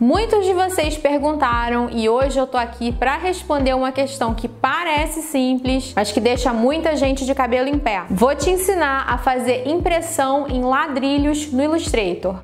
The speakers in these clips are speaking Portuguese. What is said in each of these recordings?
Muitos de vocês perguntaram e hoje eu tô aqui para responder uma questão que parece simples, mas que deixa muita gente de cabelo em pé. Vou te ensinar a fazer impressão em ladrilhos no Illustrator.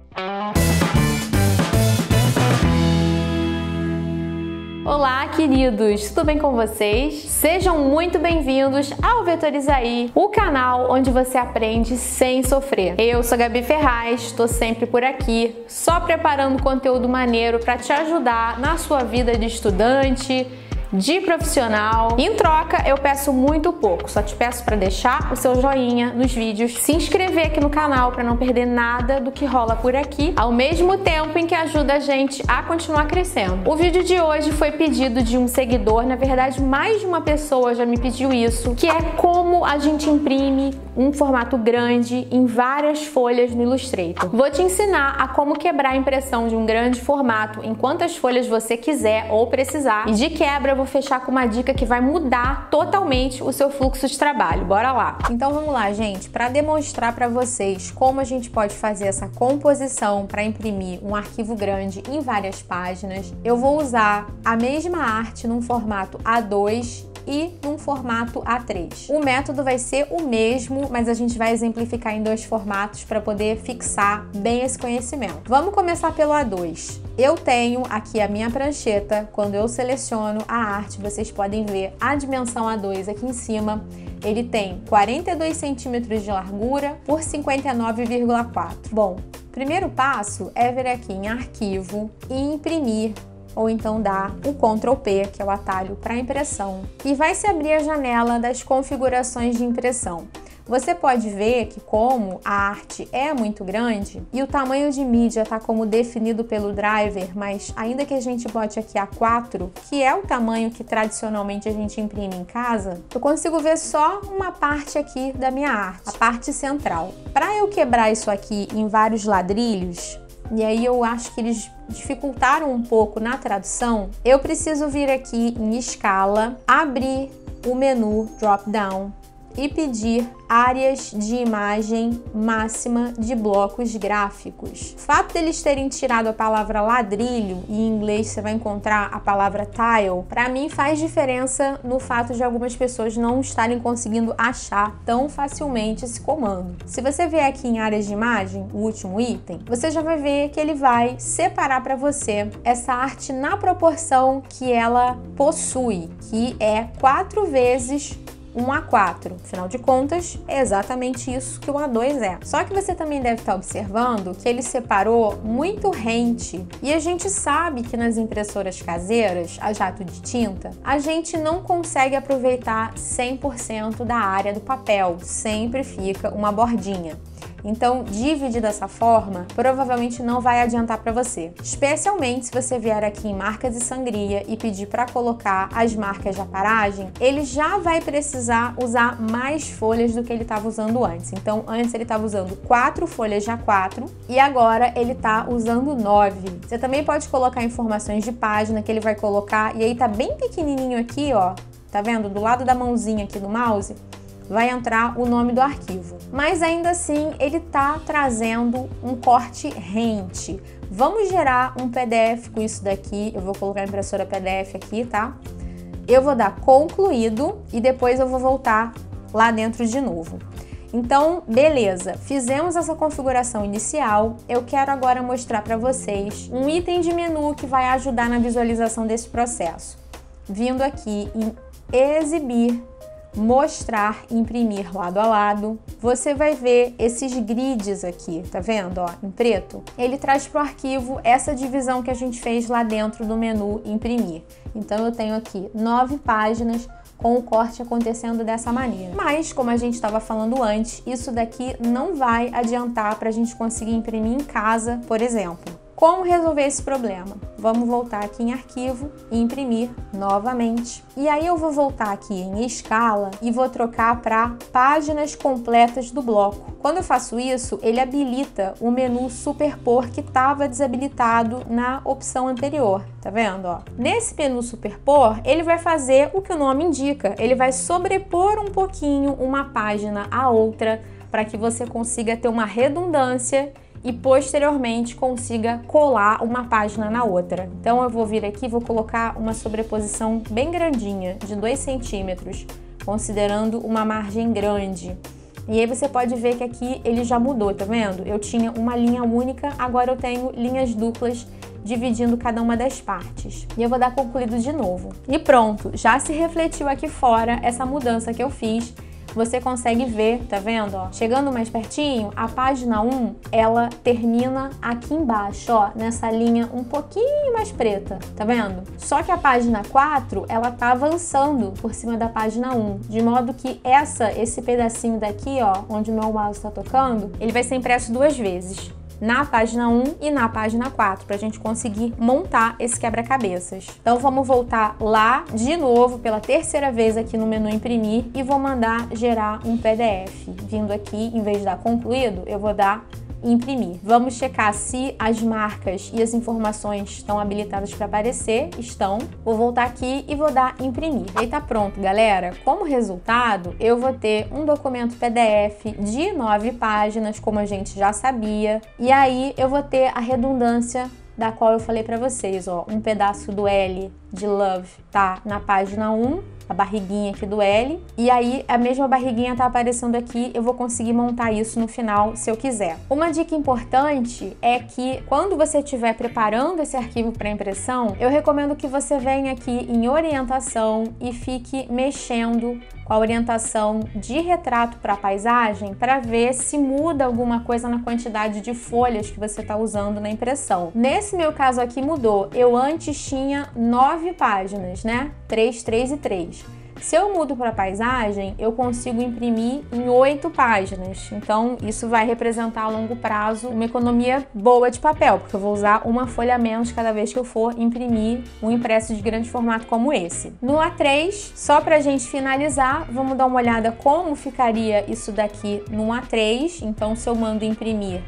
Olá, queridos! Tudo bem com vocês? Sejam muito bem-vindos ao Vetorizaí, o canal onde você aprende sem sofrer. Eu sou a Gabi Ferraz, estou sempre por aqui, só preparando conteúdo maneiro para te ajudar na sua vida de estudante, de profissional. Em troca, eu peço muito pouco, só te peço para deixar o seu joinha nos vídeos, se inscrever aqui no canal para não perder nada do que rola por aqui, ao mesmo tempo em que ajuda a gente a continuar crescendo. O vídeo de hoje foi pedido de um seguidor, na verdade, mais de uma pessoa já me pediu isso, que é como a gente imprime um formato grande em várias folhas no Illustrator. Vou te ensinar a como quebrar a impressão de um grande formato em quantas folhas você quiser ou precisar. E de quebra, vou fechar com uma dica que vai mudar totalmente o seu fluxo de trabalho. Bora lá! Então vamos lá, gente, para demonstrar para vocês como a gente pode fazer essa composição para imprimir um arquivo grande em várias páginas, eu vou usar a mesma arte num formato A2 e num formato A3. O método vai ser o mesmo, mas a gente vai exemplificar em dois formatos para poder fixar bem esse conhecimento. Vamos começar pelo A2. Eu tenho aqui a minha prancheta, quando eu seleciono a arte, vocês podem ver a dimensão A2 aqui em cima. Ele tem 42 centímetros de largura por 59,4. Bom, primeiro passo é vir aqui em arquivo e imprimir ou então dá o Ctrl P, que é o atalho para impressão, e vai se abrir a janela das configurações de impressão. Você pode ver que como a arte é muito grande e o tamanho de mídia está como definido pelo driver, mas ainda que a gente bote aqui a 4, que é o tamanho que tradicionalmente a gente imprime em casa, eu consigo ver só uma parte aqui da minha arte, a parte central. Para eu quebrar isso aqui em vários ladrilhos, e aí eu acho que eles dificultaram um pouco na tradução, eu preciso vir aqui em escala, abrir o menu drop down e pedir áreas de imagem máxima de blocos gráficos. O fato deles terem tirado a palavra ladrilho e em inglês você vai encontrar a palavra tile, para mim faz diferença no fato de algumas pessoas não estarem conseguindo achar tão facilmente esse comando. Se você vier aqui em áreas de imagem, o último item, você já vai ver que ele vai separar para você essa arte na proporção que ela possui, que é quatro vezes um A4. Afinal de contas, é exatamente isso que o A2 é. Só que você também deve estar observando que ele separou muito rente. E a gente sabe que nas impressoras caseiras, a jato de tinta, a gente não consegue aproveitar 100% da área do papel. Sempre fica uma bordinha. Então, dividir dessa forma provavelmente não vai adiantar para você, especialmente se você vier aqui em marcas e sangria e pedir para colocar as marcas de aparagem, ele já vai precisar usar mais folhas do que ele estava usando antes. Então, antes ele estava usando quatro folhas de A4 e agora ele está usando nove. Você também pode colocar informações de página que ele vai colocar e aí tá bem pequenininho aqui, ó. Tá vendo? Do lado da mãozinha aqui do mouse, vai entrar o nome do arquivo. Mas ainda assim, ele está trazendo um corte rente. Vamos gerar um PDF com isso daqui. Eu vou colocar a impressora PDF aqui, tá? Eu vou dar concluído e depois eu vou voltar lá dentro de novo. Então, beleza, fizemos essa configuração inicial. Eu quero agora mostrar para vocês um item de menu que vai ajudar na visualização desse processo. Vindo aqui em exibir mostrar, imprimir lado a lado, você vai ver esses grids aqui, tá vendo, ó, em preto? Ele traz para o arquivo essa divisão que a gente fez lá dentro do menu imprimir. Então eu tenho aqui nove páginas com o corte acontecendo dessa maneira. Mas, como a gente estava falando antes, isso daqui não vai adiantar para a gente conseguir imprimir em casa, por exemplo. Como resolver esse problema? Vamos voltar aqui em arquivo e imprimir novamente. E aí eu vou voltar aqui em escala e vou trocar para páginas completas do bloco. Quando eu faço isso, ele habilita o menu superpor que estava desabilitado na opção anterior. Tá vendo? Ó? Nesse menu superpor, ele vai fazer o que o nome indica. Ele vai sobrepor um pouquinho uma página à outra para que você consiga ter uma redundância e posteriormente consiga colar uma página na outra. Então eu vou vir aqui, vou colocar uma sobreposição bem grandinha, de 2 centímetros, considerando uma margem grande. E aí você pode ver que aqui ele já mudou, tá vendo? Eu tinha uma linha única, agora eu tenho linhas duplas dividindo cada uma das partes. E eu vou dar concluído de novo. E pronto, já se refletiu aqui fora essa mudança que eu fiz você consegue ver, tá vendo? Ó? Chegando mais pertinho, a página 1, ela termina aqui embaixo, ó, nessa linha um pouquinho mais preta, tá vendo? Só que a página 4, ela tá avançando por cima da página 1, de modo que essa, esse pedacinho daqui, ó, onde o meu mouse está tocando, ele vai ser impresso duas vezes na página 1 e na página 4, para a gente conseguir montar esse quebra-cabeças. Então vamos voltar lá de novo pela terceira vez aqui no menu imprimir e vou mandar gerar um PDF. Vindo aqui, em vez de dar concluído, eu vou dar imprimir. Vamos checar se as marcas e as informações estão habilitadas para aparecer. Estão. Vou voltar aqui e vou dar imprimir. E tá pronto, galera. Como resultado, eu vou ter um documento PDF de nove páginas, como a gente já sabia. E aí eu vou ter a redundância da qual eu falei para vocês, ó, um pedaço do L de love tá na página 1 a barriguinha aqui do L. E aí a mesma barriguinha tá aparecendo aqui, eu vou conseguir montar isso no final se eu quiser. Uma dica importante é que quando você estiver preparando esse arquivo para impressão, eu recomendo que você venha aqui em orientação e fique mexendo com a orientação de retrato para paisagem para ver se muda alguma coisa na quantidade de folhas que você está usando na impressão. Nesse meu caso aqui mudou. Eu antes tinha nove páginas, né? 3, 3 e 3. Se eu mudo para paisagem, eu consigo imprimir em oito páginas. Então, isso vai representar a longo prazo uma economia boa de papel, porque eu vou usar uma folha a menos cada vez que eu for imprimir um impresso de grande formato como esse. No A3, só para a gente finalizar, vamos dar uma olhada como ficaria isso daqui no A3. Então, se eu mando imprimir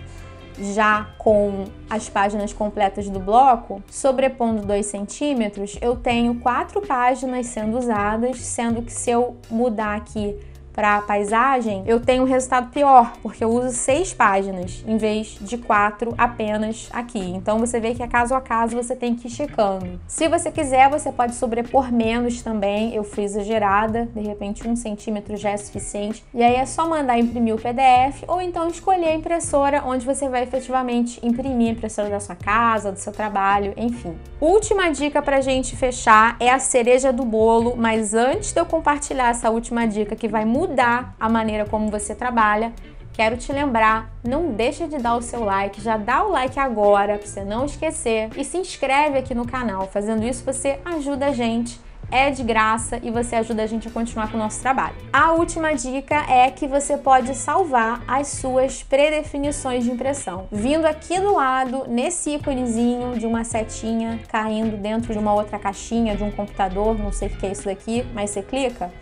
já com as páginas completas do bloco, sobrepondo 2 centímetros, eu tenho quatro páginas sendo usadas, sendo que se eu mudar aqui para a paisagem, eu tenho um resultado pior, porque eu uso seis páginas em vez de quatro apenas aqui. Então você vê que a caso a caso você tem que ir checando. Se você quiser, você pode sobrepor menos também. Eu fui exagerada, de repente um centímetro já é suficiente. E aí é só mandar imprimir o PDF ou então escolher a impressora onde você vai efetivamente imprimir a impressora da sua casa, do seu trabalho, enfim. Última dica para gente fechar é a cereja do bolo, mas antes de eu compartilhar essa última dica que vai mudar mudar a maneira como você trabalha, quero te lembrar, não deixa de dar o seu like, já dá o like agora para você não esquecer e se inscreve aqui no canal. Fazendo isso você ajuda a gente é de graça e você ajuda a gente a continuar com o nosso trabalho. A última dica é que você pode salvar as suas predefinições de impressão. Vindo aqui do lado, nesse íconezinho de uma setinha caindo dentro de uma outra caixinha de um computador, não sei o que é isso daqui, mas você clica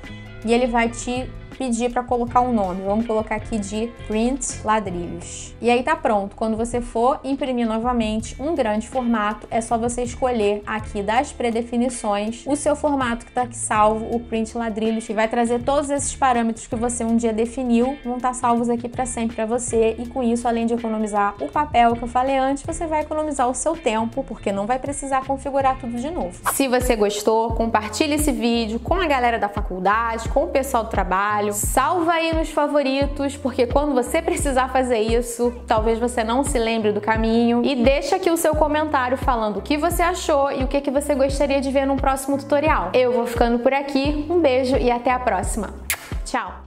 e ele vai te pedir para colocar um nome. Vamos colocar aqui de print ladrilhos. E aí tá pronto. Quando você for imprimir novamente um grande formato, é só você escolher aqui das predefinições o seu formato que está aqui salvo, o print ladrilhos, que vai trazer todos esses parâmetros que você um dia definiu, vão estar tá salvos aqui para sempre para você. E com isso, além de economizar o papel que eu falei antes, você vai economizar o seu tempo, porque não vai precisar configurar tudo de novo. Se você gostou, compartilhe esse vídeo com a galera da faculdade, com o pessoal do trabalho trabalho. Salva aí nos favoritos, porque quando você precisar fazer isso, talvez você não se lembre do caminho. E deixa aqui o seu comentário falando o que você achou e o que, que você gostaria de ver no próximo tutorial. Eu vou ficando por aqui, um beijo e até a próxima. Tchau!